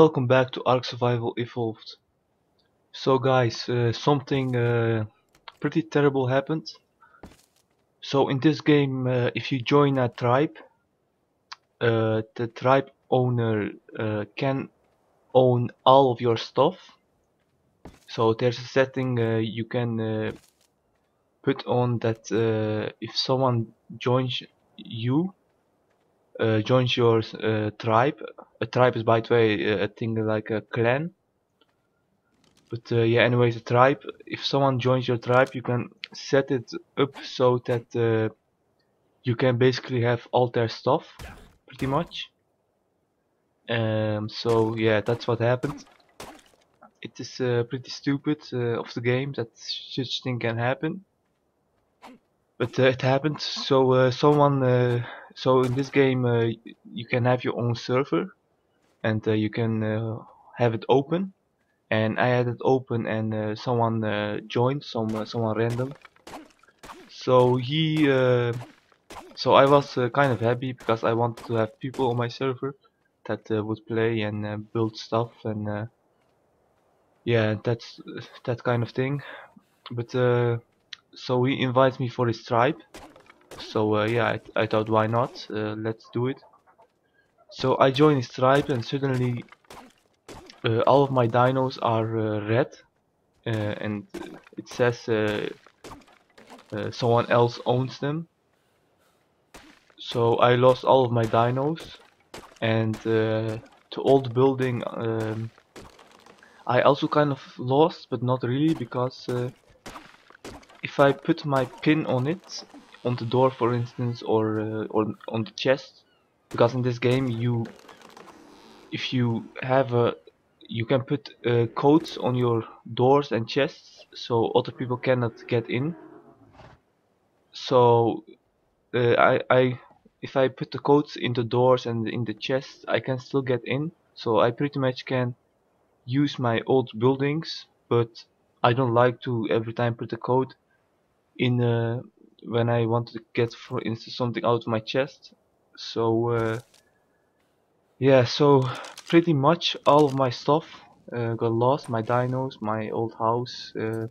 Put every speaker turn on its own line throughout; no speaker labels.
welcome back to Ark Survival Evolved. So guys, uh, something uh, pretty terrible happened. So in this game, uh, if you join a tribe, uh, the tribe owner uh, can own all of your stuff. So there's a setting uh, you can put on that if someone joins you, joins your tribe, a tribe is by the way a thing like a clan. But uh, yeah anyways a tribe. If someone joins your tribe you can set it up so that uh, you can basically have all their stuff pretty much. Um, so yeah that's what happened. It is uh, pretty stupid uh, of the game that such thing can happen. But uh, it happened. So uh, someone so in this game you can have your own server and uh, you can uh, have it open. And I had it open and uh, someone joined some someone random. So he so I was kind of happy because I wanted to have people on my server that would play and build stuff and yeah that's that kind of thing. But uh, so he invites me for his tribe so uh, yeah I, I, thought why not? Uh, let's do it. So I join his tribe and suddenly uh, all of my dinos are uh, red. Uh, and it says uh, someone else owns them. So I lost all of my dinos. And to old building um, I also kind of lost but not really because if I put my pin on it on the door for instance or or on the chest. Because in this game you if you have a you can put uh, codes on your doors and chests so other people cannot get in. So uh, I, I if I put the codes in the doors and in the chests I can still get in. So I pretty much can use my old buildings but I don't like to every time put a code in uh, when I want to get for instance something out of my chest. So uh, yeah so pretty much all of my stuff uh, got lost. My dinos my old house uh,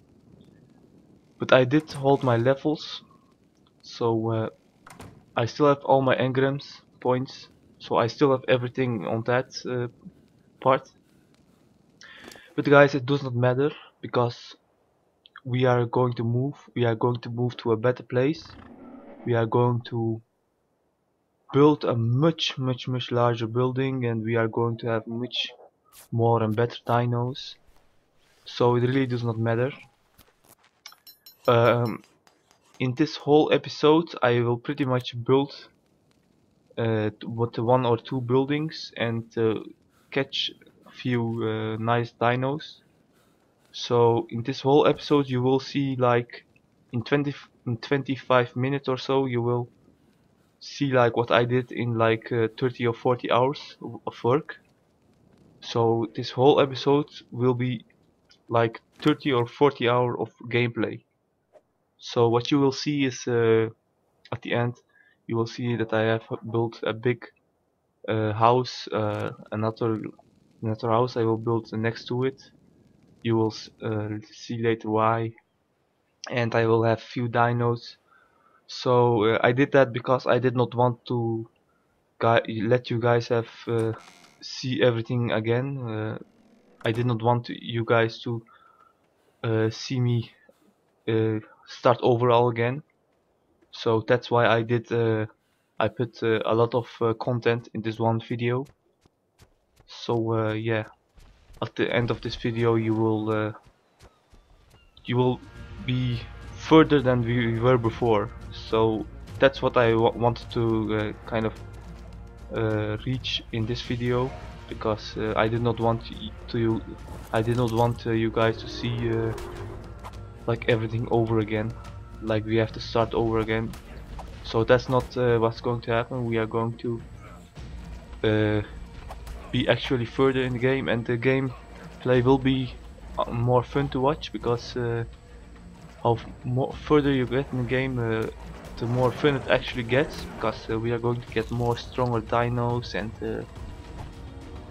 but I did hold my levels. So uh, I still have all my engrams points. So I still have everything on that uh, part. But guys it does not matter because we are going to move we are going to move to a better place. We are going to build a much much much larger building and we are going to have much more and better dinos. So it really does not matter. Um, in this whole episode I will pretty much build uh, what one or two buildings and uh, catch a few uh, nice dinos so in this whole episode you will see like in 20 in 25 minutes or so you will see like what I did in like uh, 30 or 40 hours of work. So this whole episode will be like 30 or 40 hour of gameplay. So what you will see is uh, at the end you will see that I have built a big uh, house uh, another another house I will build next to it you will uh, see later why. And I will have few dinos. So uh, I did that because I did not want to let you guys have uh, see everything again. Uh, I did not want you guys to uh, see me uh, start over all again. So that's why I did I put a lot of content in this one video. So yeah at the end of this video you will you will be further than we were before. So that's what I wanted to uh, kind of uh, reach in this video because uh, I did not want to you I did not want uh, you guys to see uh, like everything over again like we have to start over again. So that's not uh, what's going to happen. We are going to be actually further in the game and the game play will be more fun to watch because how more further you get in the game uh, the more fun it actually gets because uh, we are going to get more stronger dinos and uh,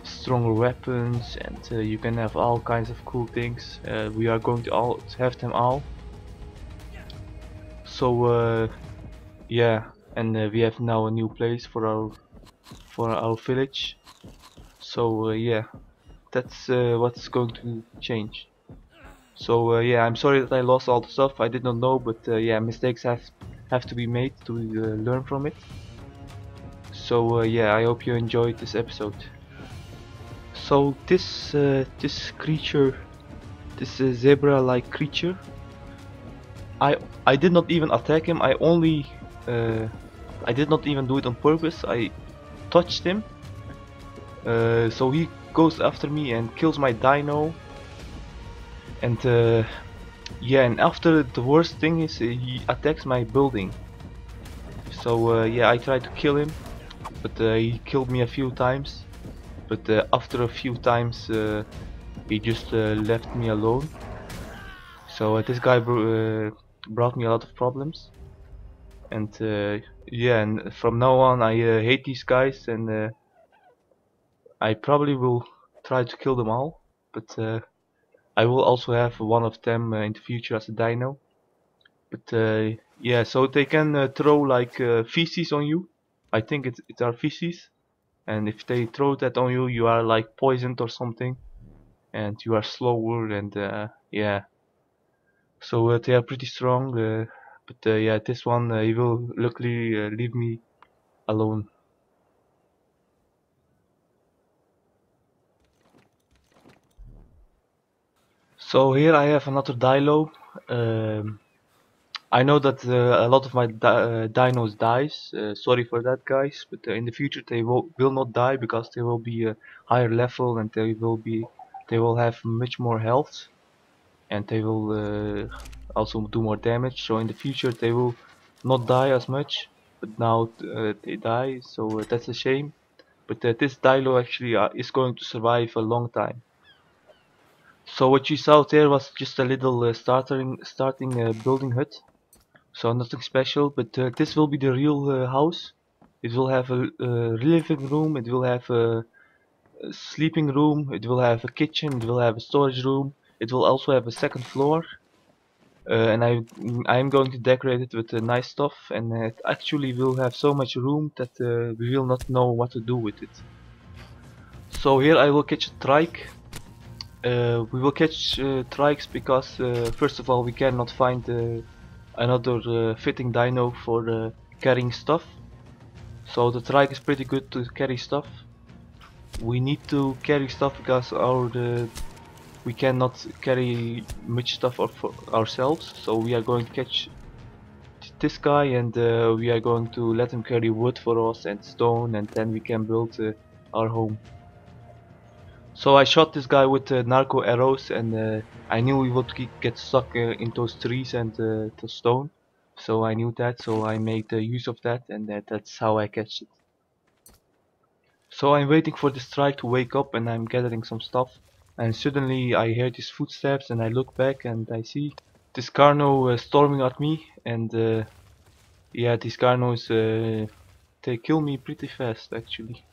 stronger weapons and uh, you can have all kinds of cool things. Uh, we are going to all have them all. So uh, yeah, and uh, we have now a new place for our for our village. So uh, yeah, that's uh, what's going to change. So uh, yeah, I'm sorry that I lost all the stuff. I did not know, but uh, yeah, mistakes have have to be made to uh, learn from it. So uh, yeah, I hope you enjoyed this episode. So this this creature, this uh, zebra-like creature, I I did not even attack him. I only I did not even do it on purpose. I touched him. Uh, so he goes after me and kills my dino. And uh, yeah, and after the worst thing is he attacks my building. So uh, yeah, I tried to kill him, but uh, he killed me a few times. But after a few times, he just left me alone. So this guy br brought me a lot of problems. And uh, yeah, and from now on I uh, hate these guys, and uh, I probably will try to kill them all. But uh, I will also have one of them uh, in the future as a dino. But uh, yeah, so they can uh, throw like feces on you. I think it's it are feces, and if they throw that on you, you are like poisoned or something, and you are slower and yeah. So they are pretty strong, but uh, yeah, this one uh, he will luckily uh, leave me alone. So here I have another Dilo. Um, I know that uh, a lot of my di uh, dinos dies. Uh, sorry for that, guys. But uh, in the future they will will not die because they will be a higher level and they will be they will have much more health and they will uh, also do more damage. So in the future they will not die as much. But now uh, they die, so that's a shame. But this Dilo actually is going to survive a long time. So what you saw there was just a little uh, starting starting uh, building hut. So nothing special, but uh, this will be the real uh, house. It will have a, living room, it will have a, a sleeping room, it will have a kitchen, it will have a storage room. It will also have a second floor. Uh, and I I'm going to decorate it with uh, nice stuff and it actually will have so much room that we will not know what to do with it. So here I will catch a trike uh, we will catch uh, trikes because uh, first of all we cannot find uh, another uh, fitting dino for uh, carrying stuff. So the trike is pretty good to carry stuff. We need to carry stuff because our we cannot carry much stuff of ourselves. So we are going to catch this guy and we are going to let him carry wood for us and stone and then we can build our home. So I shot this guy with uh, narco arrows and uh, I knew he would get stuck uh, in those trees and uh, the stone. So I knew that, so I made uh, use of that and that, that's how I catch it. So I'm waiting for the strike to wake up and I'm gathering some stuff. And suddenly I hear these footsteps and I look back and I see this Carno uh, storming at me and uh, yeah, these Carnos uh, they kill me pretty fast actually.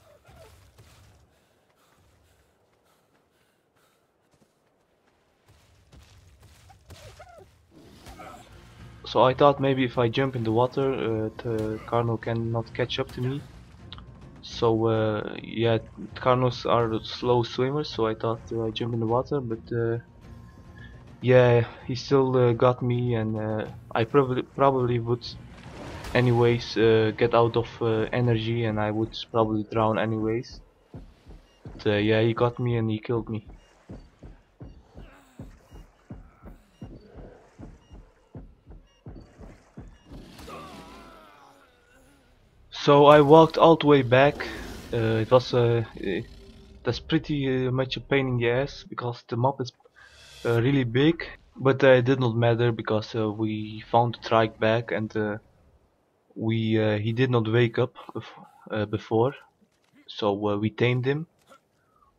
So I thought maybe if I jump in the water, uh, the Carno cannot catch up to me. So uh, yeah, Carnos are slow swimmers, so I thought uh, I jump in the water, but uh, yeah, he still uh, got me, and uh, I probably probably would anyways get out of energy, and I would probably drown anyways. But yeah, he got me and he killed me. So I walked all the way back. Uh, it was uh, that's pretty uh, much a pain in the ass because the mob is uh, really big. But uh, it did not matter because uh, we found the trike back and uh, we uh, he did not wake up bef before, so we tamed him.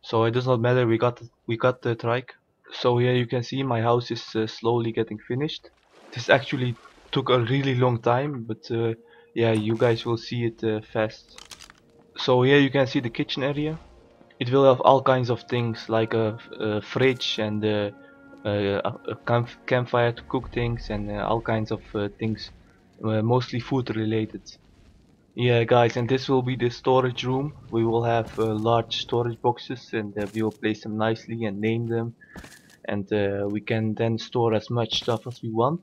So it does not matter. We got we got the trike. So here you can see my house is slowly getting finished. This actually took a really long time, but yeah, you guys will see it uh, fast. So here you can see the kitchen area. it will have all kinds of things like a, a fridge and uh, a, a camp campfire to cook things and uh, all kinds of uh, things mostly food related yeah guys and this will be the storage room we will have large storage boxes and we will place them nicely and name them and we can then store as much stuff as we want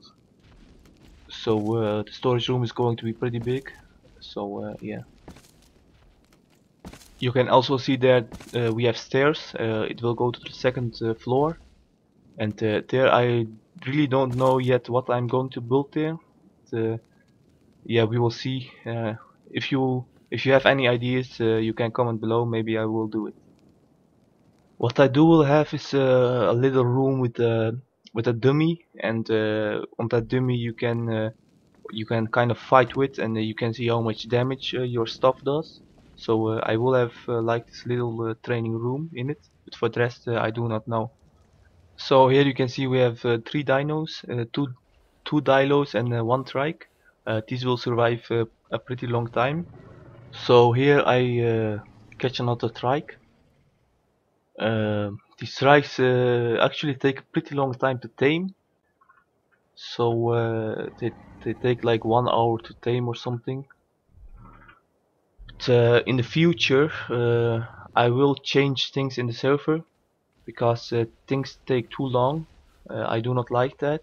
so uh, the storage room is going to be pretty big. So uh, yeah. You can also see that uh, we have stairs. It will go to the second floor. And there I really don't know yet what I'm going to build there. Yeah we will see. If you if you have any ideas uh, you can comment below. Maybe I will do it. What I do will have is uh, a little room with a with a dummy and uh, on that dummy you can uh, you can kind of fight with and you can see how much damage uh, your stuff does so uh, I will have like this little training room in it but for the rest I do not know so here you can see we have three dinos two two dilos and one trike these will survive a pretty long time. So here I uh, catch another trike. Uh, these trikes uh, actually take a pretty long time to tame. So uh, they, they take like one hour to tame or something. But uh, in the future uh, I will change things in the server because things take too long. I do not like that.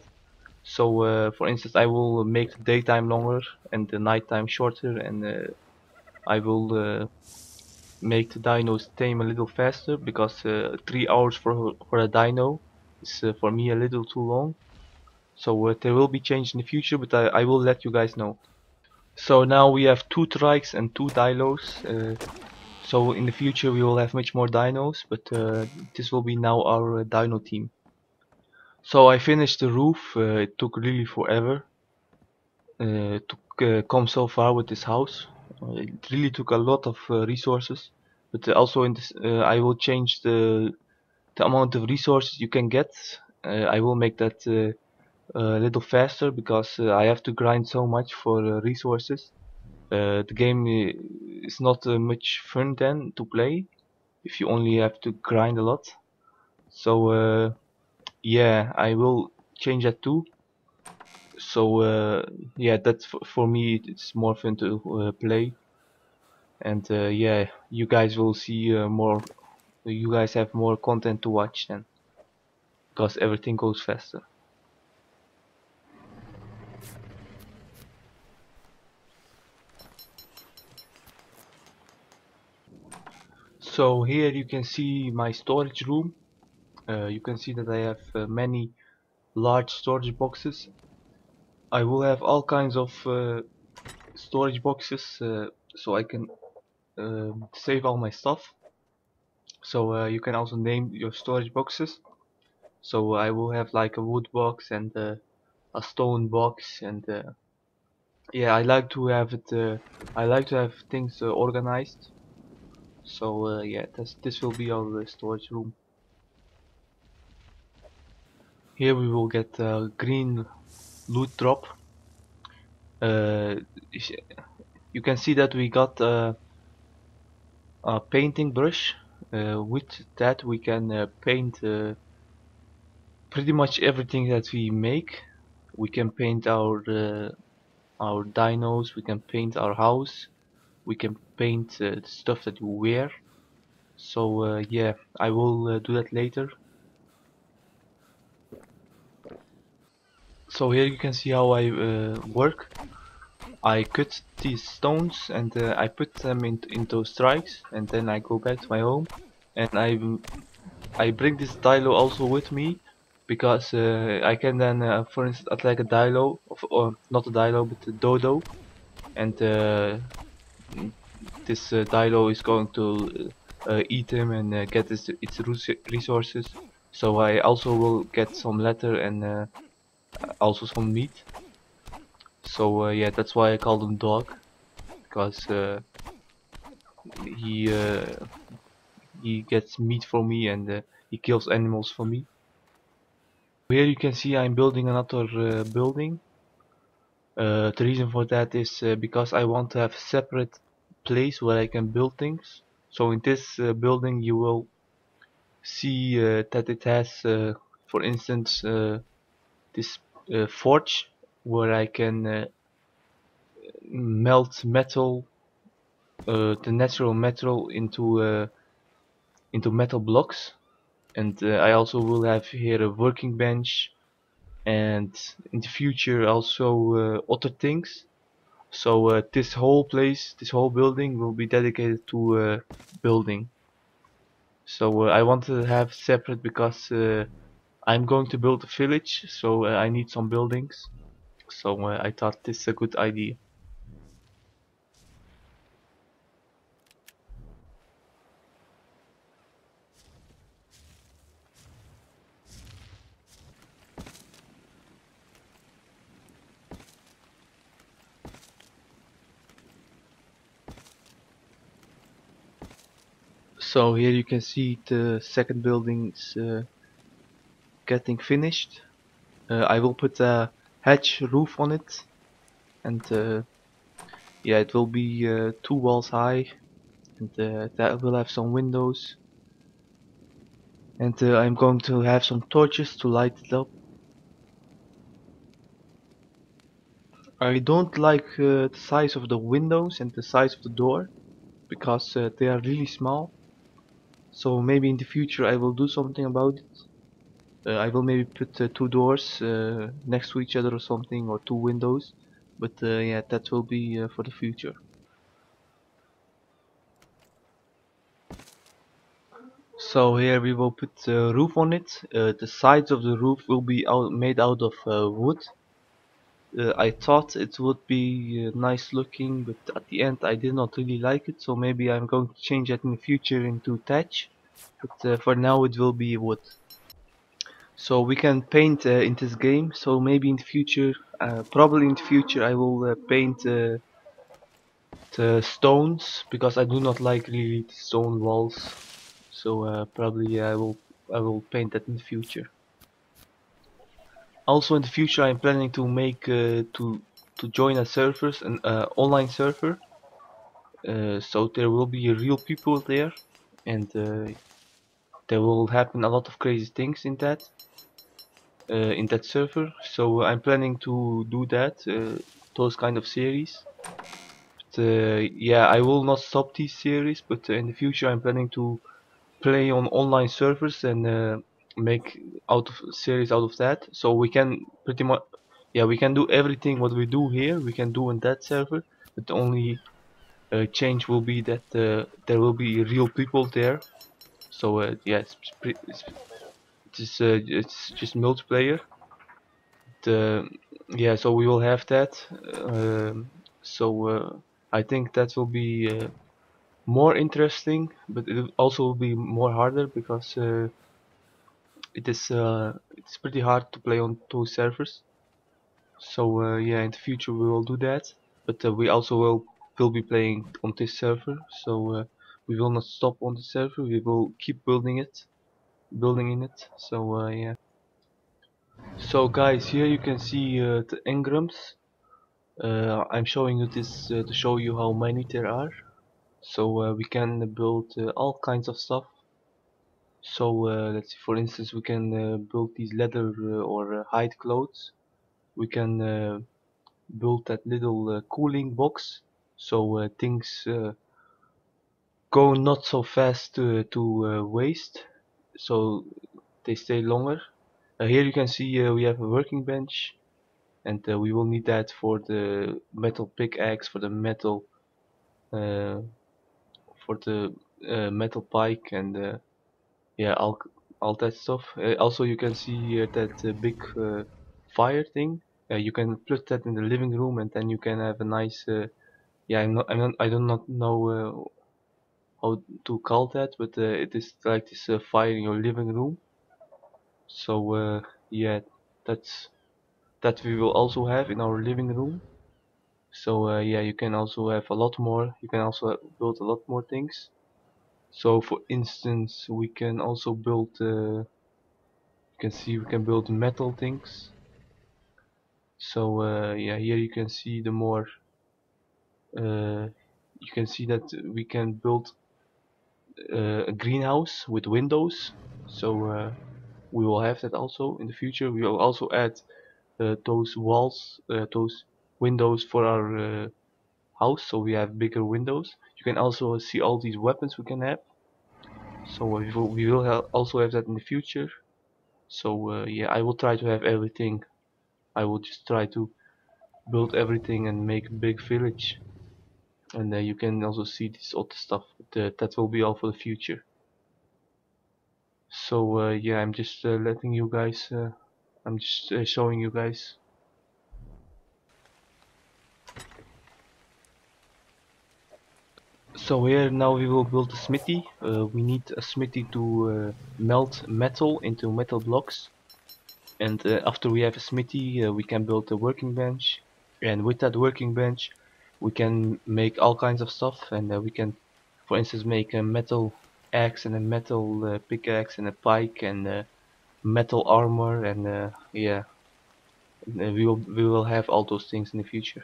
So uh, for instance I will make the daytime longer and the nighttime shorter and uh, I will uh, make the dinos tame a little faster because uh, 3 hours for, for a dino is uh, for me a little too long. So uh, there will be change in the future but I, I will let you guys know. So now we have 2 trikes and 2 dinos. so in the future we will have much more dinos but this will be now our dino team. So I finished the roof, uh, it took really forever uh, to uh, come so far with this house. Uh, it really took a lot of uh, resources, but also in this uh, I will change the, the amount of resources you can get. I will make that a little faster because I have to grind so much for resources. the game is not much fun then to play if you only have to grind a lot. So yeah I will change that too so uh, yeah that's for me it's more fun to uh, play and uh, yeah you guys will see uh, more you guys have more content to watch then because everything goes faster so here you can see my storage room. Uh, you can see that I have uh, many large storage boxes. I will have all kinds of uh, storage boxes so I can um, save all my stuff. So you can also name your storage boxes. So I will have like a wood box and uh, a stone box and uh, yeah I like to have it uh, I like to have things organized so yeah this, this will be our storage room here we will get a green loot drop. Uh, you can see that we got a, a painting brush. Uh, with that we can uh, paint uh, pretty much everything that we make. We can paint our uh, our dinos, we can paint our house, we can paint uh, the stuff that you wear. So yeah, I will do that later. so here you can see how I uh, work I cut these stones and uh, I put them in into strikes and then I go back to my home and I I bring this dilo also with me because uh, I can then uh, for instance attack a dilo or not a dilo but a dodo and uh, this uh, dilo is going to eat him and get its, its resources so I also will get some leather and also some meat. So uh, yeah, that's why I call him dog, because uh, he uh, he gets meat for me and uh, he kills animals for me. Here you can see I'm building another uh, building. Uh, the reason for that is because I want to have separate place where I can build things. so in this uh, building you will see uh, that it has uh, for instance uh, this uh, forge where I can uh, melt metal the natural metal into into metal blocks and I also will have here a working bench and in the future also other things so uh, this whole place this whole building will be dedicated to uh, building. So uh, I want to have separate because uh, I'm going to build a village so uh, I need some buildings. So uh, I thought this is a good idea So here you can see the second building's uh, getting finished. Uh, I will put a thatch roof on it and uh, yeah it will be uh, two walls high and uh, that will have some windows and uh, I'm going to have some torches to light it up. I don't like the size of the windows and the size of the door because uh, they are really small so maybe in the future I will do something about it. Uh, I will maybe put uh, two doors uh, next to each other or something or two windows but uh, yeah that will be uh, for the future. So here we will put the roof on it. Uh, the sides of the roof will be out, made out of uh, wood. Uh, I thought it would be uh, nice looking but at the end I did not really like it so maybe I'm going to change that in the future into thatch but uh, for now it will be wood. So we can paint uh, in this game so maybe in the future, uh, probably in the future I will uh, paint the stones because I do not like really stone walls so probably I will I will paint that in the future. Also in the future I'm planning to make uh, to to join a servers an uh, online server uh, so there will be real people there and uh, there will happen a lot of crazy things in that uh, in that server so I'm planning to do that uh, those kind of series. But, uh, yeah I will not stop these series but uh, in the future I'm planning to play on online servers and uh, make out of series out of that. So we can pretty much yeah we can do everything what we do here. We can do in that server but the only uh, change will be that uh, there will be real people there. So uh, yeah it's, it's, it's, uh, it's just multiplayer. The yeah so we will have that. Um, so uh, I think that will be uh, more interesting but it also will be more harder because uh, it is uh, it's pretty hard to play on two servers. So uh, yeah in the future we will do that. But uh, we also will will be playing on this server. So uh, we will not stop on the server. We will keep building it building in it. So uh, yeah. So guys here you can see uh, the engrams. I'm showing you this to show you how many there are. So we can build all kinds of stuff so uh, let's see for instance we can uh, build these leather uh, or hide clothes. We can build that little cooling box. So things go not so fast to, to waste. So they stay longer. Uh, here you can see uh, we have a working bench. And uh, we will need that for the metal pickaxe for the metal for the metal pike and yeah all all that stuff uh, also you can see uh, that uh, big uh, fire thing. You can put that in the living room and then you can have a nice yeah I'm not, I'm not I do not know how to call that but it is like this fire in your living room. So yeah that's that we will also have in our living room. So yeah you can also have a lot more you can also build a lot more things so for instance we can also build uh, you can see we can build metal things. So uh, yeah here you can see the more uh, you can see that we can build uh, a greenhouse with windows. So uh, we will have that also in the future. We will also add uh, those walls those windows for our house so we have bigger windows. You can also see all these weapons we can have. So we will, also have that in the future. So uh, yeah I will try to have everything. I will just try to build everything and make a big village. And uh, you can also see this other stuff but, uh, that will be all for the future. So uh, yeah I'm just uh, letting you guys uh, I'm just showing you guys so here now we will build a smithy. Uh, we need a smithy to uh, melt metal into metal blocks. And uh, after we have a smithy uh, we can build a working bench. And with that working bench we can make all kinds of stuff. And uh, we can for instance make a metal axe and a metal uh, pickaxe and a pike and metal armor. And yeah. We will we will have all those things in the future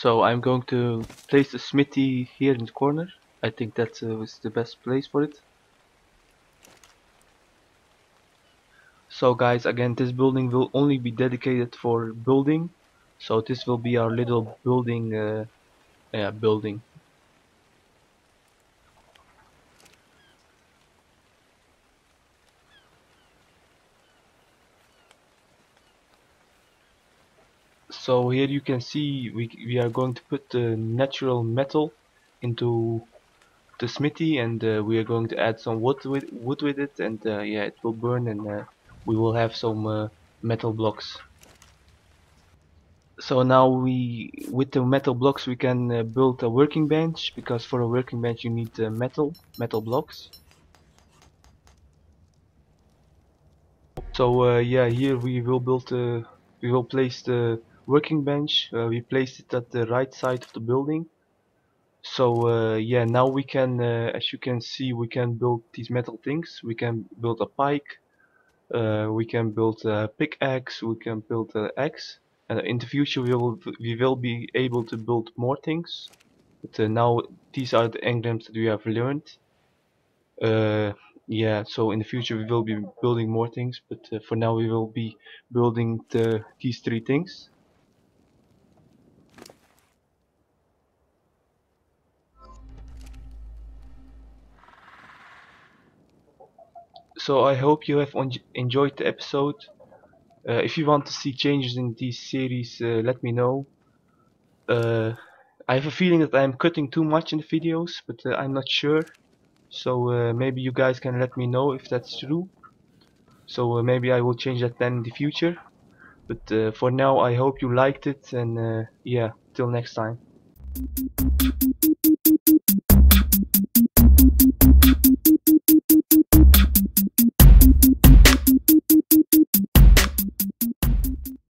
so I'm going to place the smithy here in the corner. I think that uh, is the best place for it. So guys again this building will only be dedicated for building. So this will be our little building uh, yeah, building so here you can see we, we are going to put the natural metal into the smithy and uh, we are going to add some wood with wood with it and uh, yeah it will burn and uh, we will have some uh, metal blocks. So now we with the metal blocks we can uh, build a working bench because for a working bench you need uh, metal metal blocks. So yeah here we will build we will place the working bench uh, we placed it at the right side of the building. So uh, yeah now we can uh, as you can see we can build these metal things. We can build a pike uh, we can build a pickaxe we can build an axe. And in the future we will we will be able to build more things. But uh, now these are the engrams that we have learned. Uh, yeah so in the future we will be building more things. But uh, for now we will be building the these three things so I hope you have enjoyed the episode. Uh, if you want to see changes in these series uh, let me know. Uh, I have a feeling that I'm cutting too much in the videos but uh, I'm not sure. So uh, maybe you guys can let me know if that's true. So uh, maybe I will change that then in the future. But for now I hope you liked it and yeah till next time